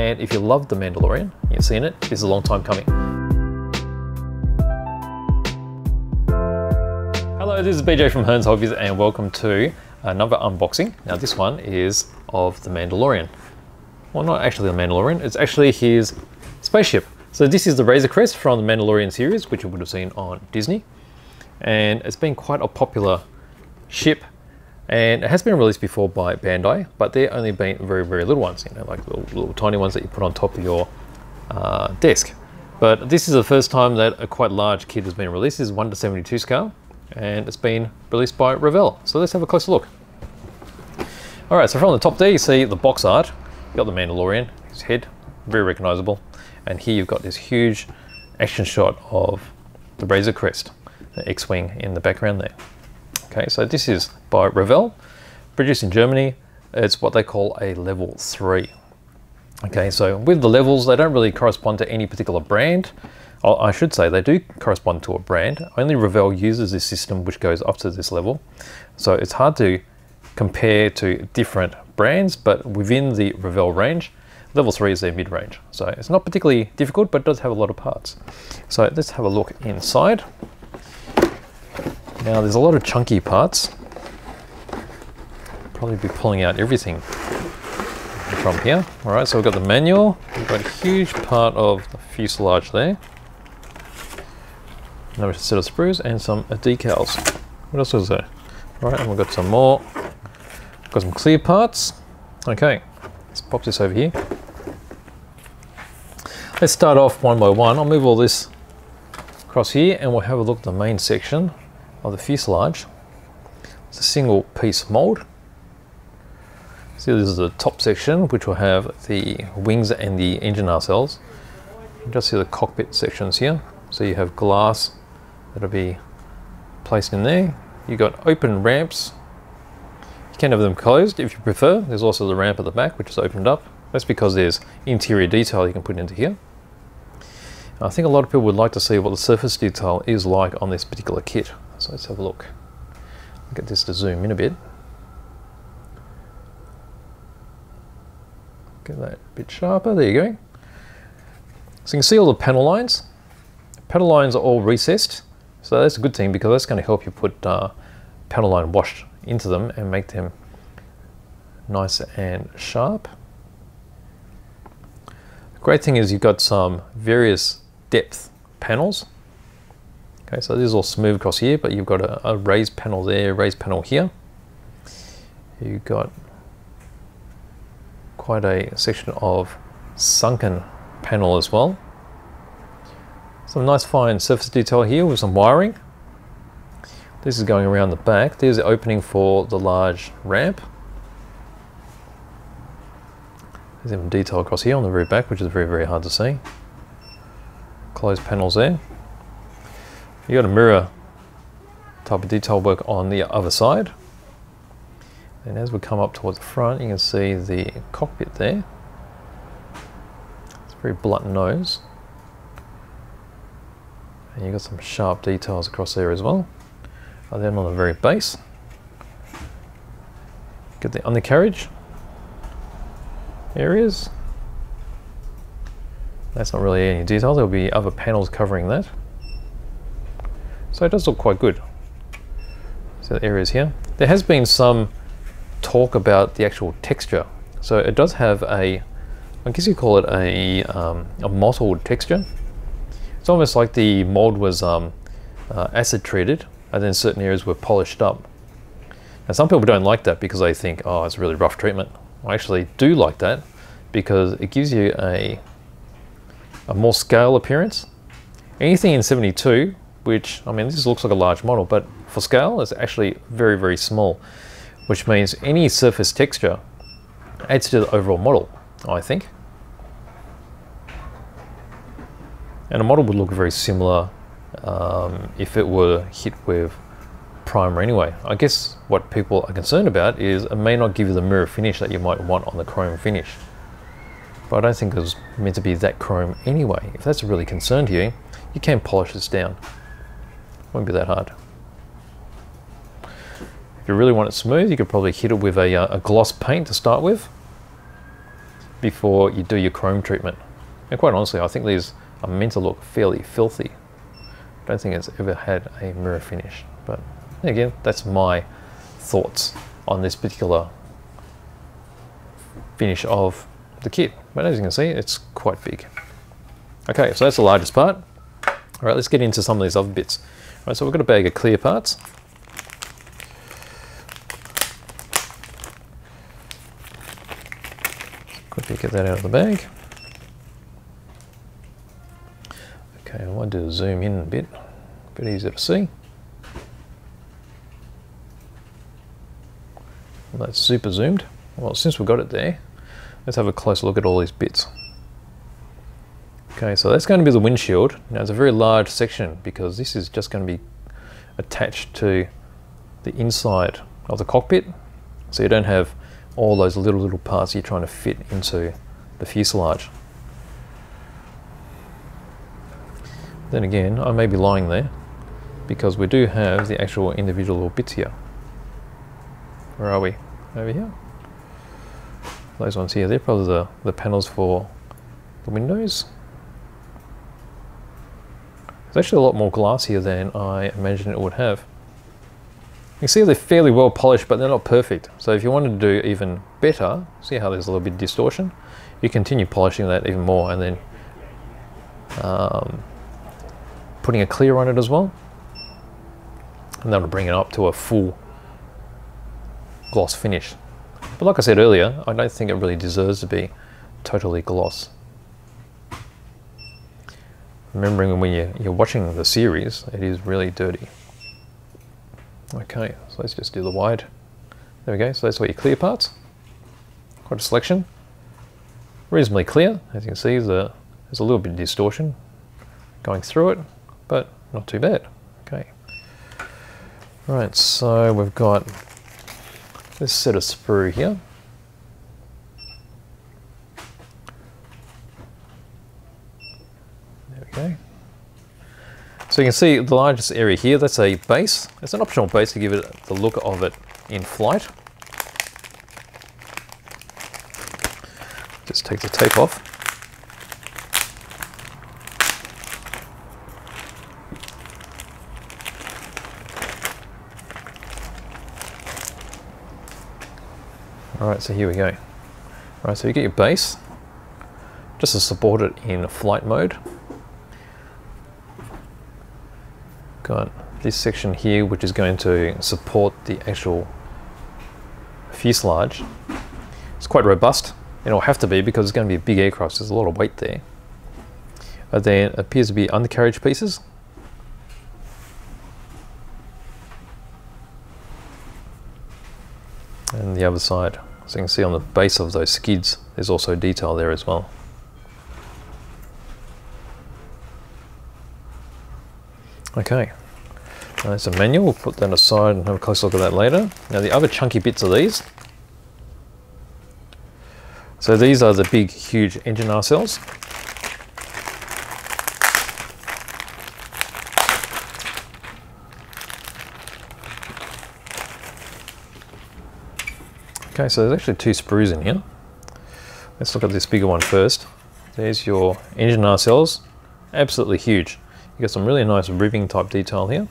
And if you love The Mandalorian, you've seen it, is a long time coming. Hello, this is BJ from Hearns Hobbies and welcome to another unboxing. Now this one is of The Mandalorian. Well, not actually The Mandalorian, it's actually his spaceship. So this is the Razor Crest from the Mandalorian series, which you would have seen on Disney. And it's been quite a popular ship and it has been released before by Bandai, but they're only been very, very little ones, you know, like little, little tiny ones that you put on top of your uh, desk. But this is the first time that a quite large kit has been released. This is 1 to 72 scale, and it's been released by Revell. So let's have a closer look. All right, so from the top there, you see the box art. You've got the Mandalorian, his head, very recognizable. And here you've got this huge action shot of the Razor Crest, the X-Wing in the background there. Okay, so this is by Revell, produced in Germany. It's what they call a level three. Okay, so with the levels, they don't really correspond to any particular brand. I should say they do correspond to a brand. Only Revell uses this system which goes up to this level. So it's hard to compare to different brands, but within the Revell range, level 3 is their mid-range. So it's not particularly difficult, but it does have a lot of parts. So let's have a look inside. Now there's a lot of chunky parts. Probably be pulling out everything from here. All right, so we've got the manual. We've got a huge part of the fuselage there. Another set of sprues and some decals. What else is there? All right, and we've got some more. Got some clear parts. Okay, let's pop this over here. Let's start off one by one. I'll move all this across here and we'll have a look at the main section of the fuselage. It's a single piece mold. See this is the top section which will have the wings and the engine nacelles. You just see the cockpit sections here. So you have glass that'll be placed in there. You've got open ramps. You can have them closed if you prefer. There's also the ramp at the back which is opened up. That's because there's interior detail you can put into here. I think a lot of people would like to see what the surface detail is like on this particular kit. So let's have a look. Get this to zoom in a bit. Get that a bit sharper, there you go. So you can see all the panel lines. Panel lines are all recessed, so that's a good thing because that's going to help you put uh, panel line wash into them and make them nice and sharp. The great thing is you've got some various depth panels Okay, so this is all smooth across here, but you've got a, a raised panel there, raised panel here. You've got quite a section of sunken panel as well. Some nice fine surface detail here with some wiring. This is going around the back. There's the opening for the large ramp. There's even detail across here on the very back, which is very, very hard to see. Closed panels there. You got a mirror type of detail work on the other side. And as we come up towards the front, you can see the cockpit there. It's a very blunt nose. And you've got some sharp details across there as well. And then on the very base, get the undercarriage areas. That's not really any detail, there'll be other panels covering that. So it does look quite good. So the areas here. There has been some talk about the actual texture. So it does have a, I guess you call it a, um, a mottled texture. It's almost like the mold was um, uh, acid treated and then certain areas were polished up. Now some people don't like that because they think, oh, it's a really rough treatment. I actually do like that because it gives you a, a more scale appearance. Anything in 72 which, I mean, this looks like a large model, but for scale, it's actually very, very small, which means any surface texture adds to the overall model, I think. And a model would look very similar um, if it were hit with primer anyway. I guess what people are concerned about is it may not give you the mirror finish that you might want on the chrome finish. But I don't think it was meant to be that chrome anyway. If that's a really concern to you, you can polish this down. Won't be that hard. You really want it smooth, you could probably hit it with a, uh, a gloss paint to start with. before you do your chrome treatment. And quite honestly, I think these are meant to look fairly filthy. I don't think it's ever had a mirror finish, but again, that's my thoughts on this particular finish of the kit. But as you can see, it's quite big. Okay, so that's the largest part. All right, let's get into some of these other bits. All right, so we've got a bag of clear parts. Quickly get that out of the bag. Okay, I want to zoom in a bit, a bit easier to see. That's super zoomed. Well, since we've got it there, let's have a closer look at all these bits. Okay, so that's going to be the windshield. Now it's a very large section because this is just going to be attached to the inside of the cockpit. So you don't have all those little, little parts you're trying to fit into the fuselage. Then again, I may be lying there because we do have the actual individual little bits here. Where are we? Over here? Those ones here, they're probably the, the panels for the windows. It's actually a lot more glassier than I imagined it would have. You can see they're fairly well polished, but they're not perfect. So if you wanted to do even better, see how there's a little bit of distortion? You continue polishing that even more and then um, putting a clear on it as well. And that'll bring it up to a full gloss finish. But like I said earlier, I don't think it really deserves to be totally gloss. Remembering when you're, you're watching the series, it is really dirty. Okay, so let's just do the wide. There we go, so that's all your clear parts. Quite a selection. Reasonably clear, as you can see, a, there's a little bit of distortion going through it, but not too bad. Okay. Right, so we've got this set of sprue here. There we go. So you can see the largest area here, that's a base. It's an optional base to give it the look of it in flight. Just take the tape off. Alright, so here we go. Alright, so you get your base, just to support it in flight mode. Got this section here, which is going to support the actual fuselage. It's quite robust. It'll have to be because it's going to be a big aircraft. So there's a lot of weight there. But then appears to be undercarriage pieces. And the other side. So you can see on the base of those skids, there's also detail there as well. Okay, uh, now there's a manual, we'll put that aside and have a close look at that later. Now the other chunky bits are these. So these are the big, huge engine nacelles. Okay, so there's actually two sprues in here. Let's look at this bigger one first. There's your engine nacelles, absolutely huge. You got some really nice ribbing type detail here.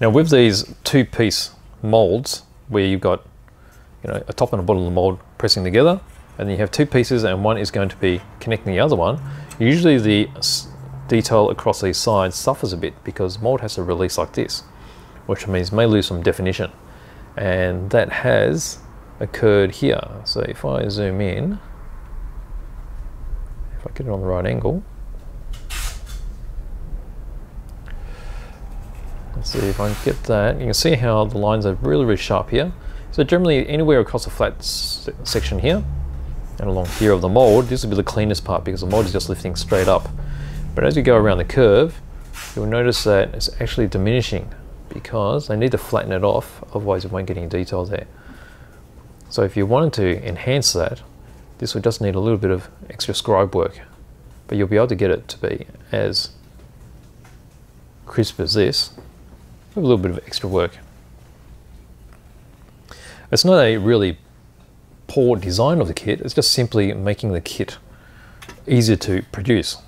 Now with these two piece molds where you've got you know, a top and a bottom of the mold pressing together and then you have two pieces and one is going to be connecting the other one, usually the detail across these sides suffers a bit because mold has to release like this which means may lose some definition. And that has occurred here. So if I zoom in, I get it on the right angle, let's see if I can get that. You can see how the lines are really, really sharp here. So generally anywhere across the flat section here and along here of the mold, this will be the cleanest part because the mold is just lifting straight up. But as you go around the curve, you'll notice that it's actually diminishing because they need to flatten it off, otherwise it won't get any detail there. So if you wanted to enhance that, this would just need a little bit of extra scribe work, but you'll be able to get it to be as crisp as this with a little bit of extra work. It's not a really poor design of the kit, it's just simply making the kit easier to produce.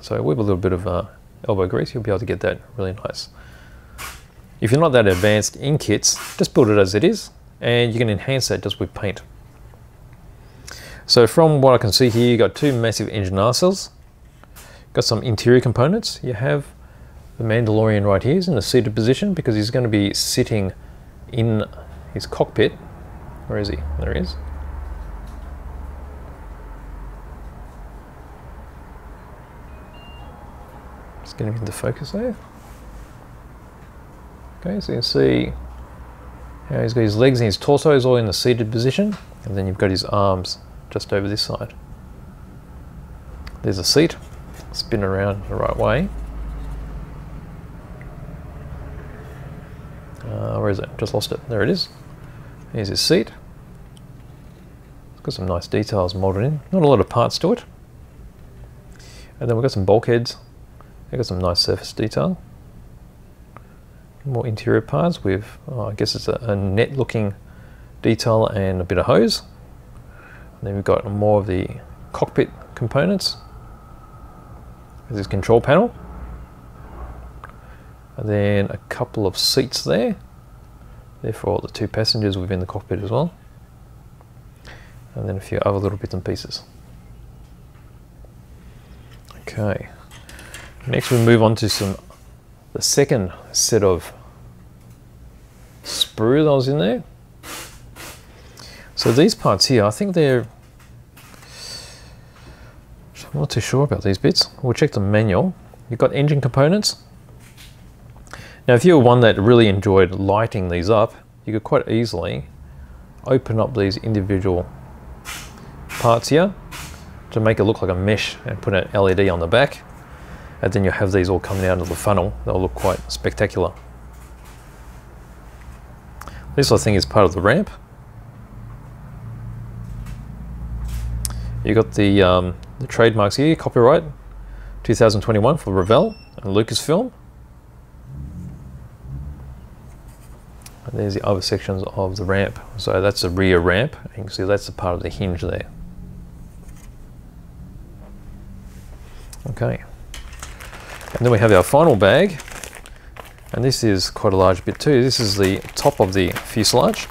So with a little bit of uh, elbow grease, you'll be able to get that really nice. If you're not that advanced in kits, just build it as it is, and you can enhance that just with paint. So from what I can see here, you've got two massive engine nacelles, got some interior components. You have the Mandalorian right here is in a seated position because he's going to be sitting in his cockpit. Where is he? There he is. Just getting into focus there. Okay, so you can see how he's got his legs and his torso is all in the seated position, and then you've got his arms just over this side. There's a seat, spin around the right way. Uh, where is it? Just lost it. There it is. Here's his seat. It's got some nice details molded in. Not a lot of parts to it. And then we've got some bulkheads. They've got some nice surface detail. More interior parts with, oh, I guess it's a, a net looking detail and a bit of hose. Then we've got more of the cockpit components. There's this control panel. And then a couple of seats there. Therefore, the two passengers within the cockpit as well. And then a few other little bits and pieces. Okay. Next we move on to some the second set of sprue that was in there. So these parts here, I think they're I'm not too sure about these bits. We'll check the manual. You've got engine components, now if you're one that really enjoyed lighting these up, you could quite easily open up these individual parts here to make it look like a mesh and put an LED on the back and then you'll have these all coming out of the funnel. They'll look quite spectacular. This I think is part of the ramp. You've got the, um, the trademarks here, copyright 2021 for Revell and Lucasfilm. And there's the other sections of the ramp. So that's the rear ramp. You can see that's the part of the hinge there. Okay. And then we have our final bag. And this is quite a large bit too. This is the top of the fuselage.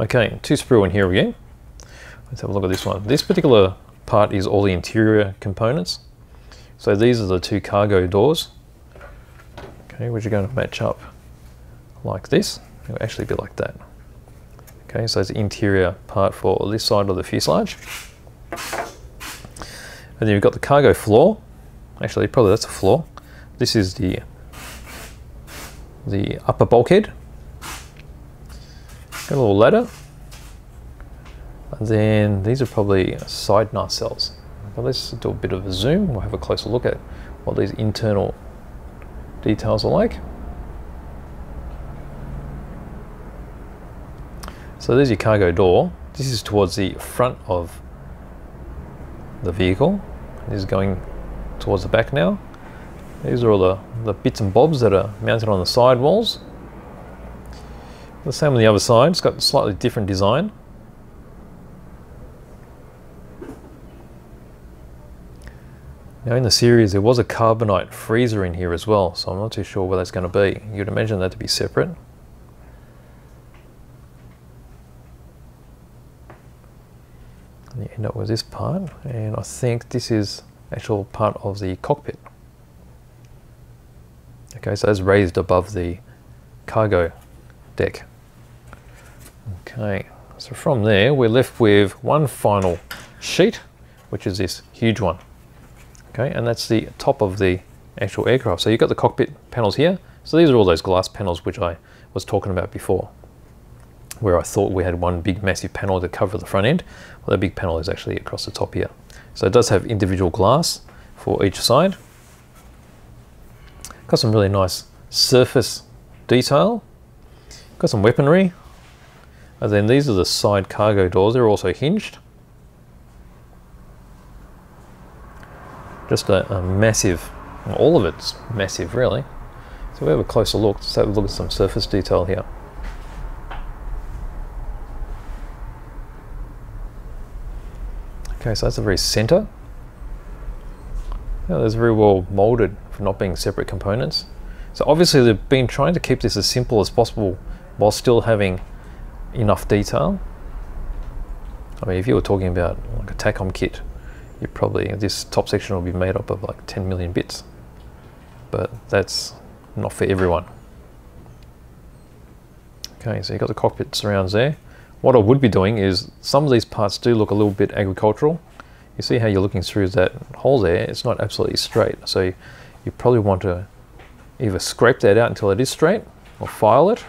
Okay, two sprue in here again. Let's have a look at this one. This particular part is all the interior components. So these are the two cargo doors, okay, which are going to match up like this. It will actually be like that. Okay, so it's the interior part for this side of the fuselage. And then you've got the cargo floor. Actually, probably that's a floor. This is the the upper bulkhead. Got a little ladder and then these are probably side nacelles. But let's do a bit of a zoom. We'll have a closer look at what these internal details are like. So there's your cargo door. This is towards the front of the vehicle. This is going towards the back now. These are all the, the bits and bobs that are mounted on the side walls. The same on the other side, it's got a slightly different design. Now in the series there was a carbonite freezer in here as well, so I'm not too sure where that's going to be. You'd imagine that to be separate. And you end up with this part, and I think this is actual part of the cockpit. Okay, so it's raised above the cargo deck. Okay, so from there we're left with one final sheet, which is this huge one. Okay, and that's the top of the actual aircraft. So you've got the cockpit panels here. So these are all those glass panels which I was talking about before, where I thought we had one big massive panel to cover the front end. Well, that big panel is actually across the top here. So it does have individual glass for each side. Got some really nice surface detail. Got some weaponry. And then these are the side cargo doors. They're also hinged. Just a, a massive, all of it's massive really. So we have a closer look, let's have a look at some surface detail here. Okay, so that's the very center. Yeah, that's very well molded for not being separate components. So obviously they've been trying to keep this as simple as possible while still having enough detail. I mean, if you were talking about like a Takom kit, you probably, this top section will be made up of like 10 million bits. But that's not for everyone. Okay, so you've got the cockpit surrounds there. What I would be doing is, some of these parts do look a little bit agricultural. You see how you're looking through that hole there, it's not absolutely straight. So you, you probably want to either scrape that out until it is straight, or file it,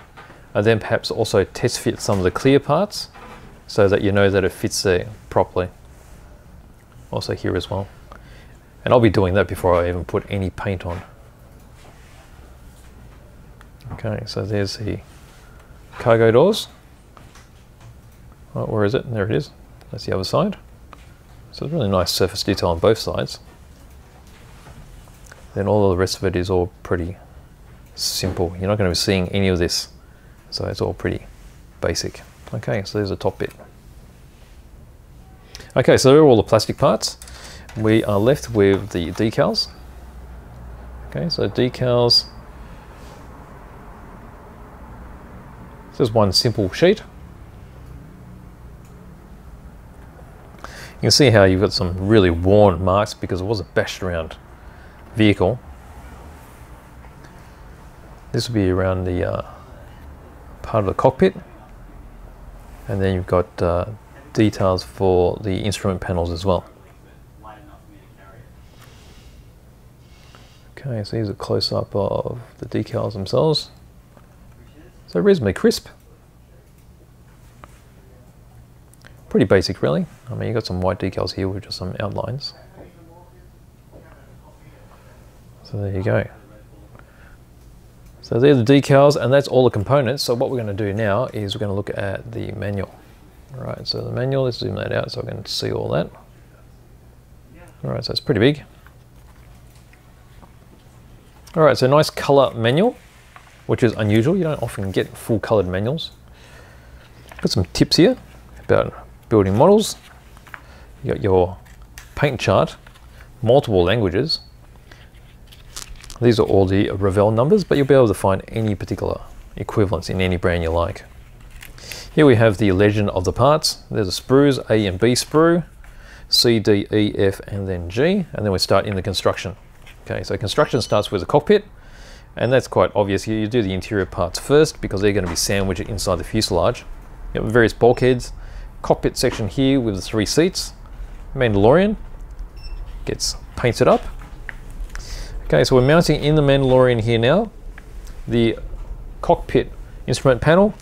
and then perhaps also test fit some of the clear parts so that you know that it fits there properly. Also here as well. And I'll be doing that before I even put any paint on. Okay, so there's the cargo doors. Oh, where is it? There it is. That's the other side. So really nice surface detail on both sides. Then all the rest of it is all pretty simple. You're not going to be seeing any of this. So it's all pretty basic. Okay, so there's the top bit. Okay, so there are all the plastic parts. We are left with the decals. Okay, so decals. Just one simple sheet. You can see how you've got some really worn marks because it was a bashed around vehicle. This would be around the uh, part of the cockpit. And then you've got uh, details for the instrument panels as well. Okay, so here's a close-up of the decals themselves. So reasonably crisp. Pretty basic really. I mean, you've got some white decals here with just some outlines. So there you go. So they're the decals and that's all the components. So what we're going to do now is we're going to look at the manual. All right, so the manual, let's zoom that out so I can see all that. All right, so it's pretty big. All right, so nice color manual, which is unusual. You don't often get full colored manuals. Got some tips here about building models. You got your paint chart, multiple languages. These are all the Revell numbers, but you'll be able to find any particular equivalents in any brand you like. Here we have the legend of the parts. There's a sprues, A and B sprue, C, D, E, F, and then G, and then we start in the construction. Okay, so construction starts with the cockpit, and that's quite obvious. You do the interior parts first because they're going to be sandwiched inside the fuselage. You have various bulkheads, cockpit section here with the three seats. Mandalorian gets painted up. Okay, so we're mounting in the Mandalorian here now. The cockpit instrument panel.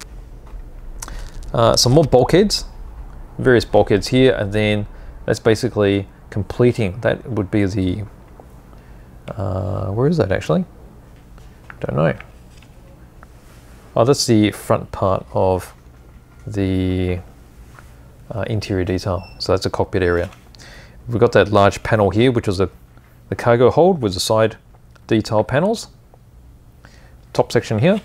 Uh, some more bulkheads, various bulkheads here, and then that's basically completing. That would be the, uh, where is that actually? Don't know. Oh, that's the front part of the uh, interior detail. So that's the cockpit area. We've got that large panel here, which was the, the cargo hold with the side detail panels. Top section here.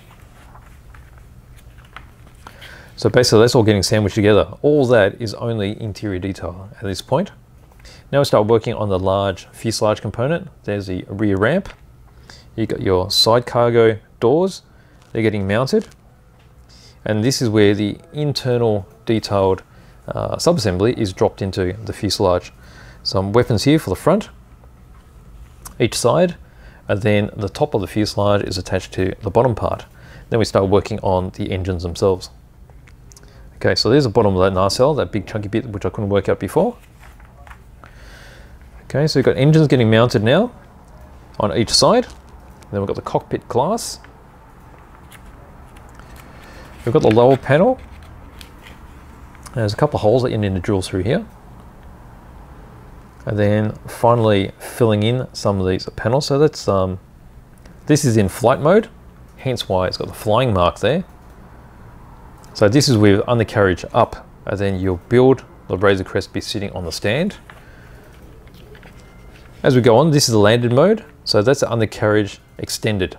So basically that's all getting sandwiched together. All that is only interior detail at this point. Now we start working on the large fuselage component. There's the rear ramp. You've got your side cargo doors. They're getting mounted. And this is where the internal detailed uh, subassembly is dropped into the fuselage. Some weapons here for the front, each side, and then the top of the fuselage is attached to the bottom part. Then we start working on the engines themselves. Okay, so there's the bottom of that nacelle, that big chunky bit which I couldn't work out before. Okay, so we've got engines getting mounted now on each side. Then we've got the cockpit glass. We've got the lower panel there's a couple of holes that you need to drill through here. And then finally filling in some of these panels. So that's um, this is in flight mode, hence why it's got the flying mark there. So this is with undercarriage up, and then you'll build the Razor Crest be sitting on the stand. As we go on, this is the landed mode. So that's the undercarriage extended.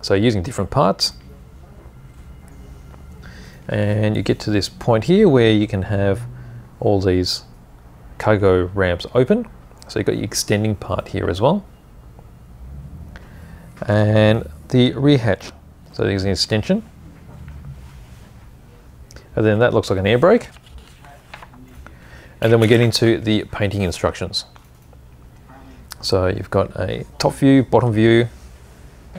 So using different parts. And you get to this point here where you can have all these cargo ramps open. So you've got your extending part here as well. And the rear hatch. So there's an extension. And then that looks like an air brake. And then we get into the painting instructions. So you've got a top view, bottom view,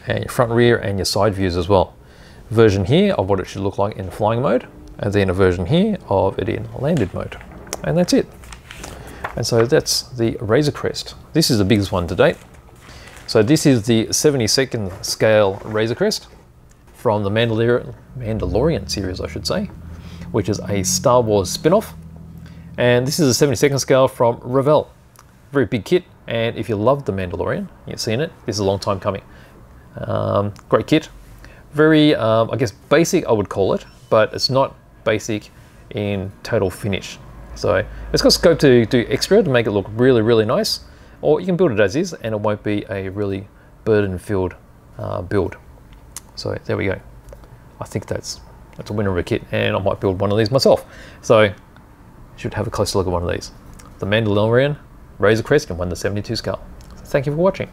and your front rear and your side views as well. Version here of what it should look like in flying mode, and then a version here of it in landed mode. And that's it. And so that's the Razor Crest. This is the biggest one to date. So this is the 72nd scale Razor Crest from the Mandalorian, Mandalorian series, I should say, which is a Star Wars spin-off. And this is a 72nd scale from Revell. Very big kit, and if you love The Mandalorian, you've seen it, this is a long time coming. Um, great kit. Very, um, I guess, basic, I would call it, but it's not basic in total finish. So it's got scope to do extra to make it look really, really nice, or you can build it as is and it won't be a really burden-filled uh, build. So there we go. I think that's that's a winner of a kit, and I might build one of these myself. So should have a closer look at one of these. The Mandalorian Razor Crest and one the 72 scale. thank you for watching.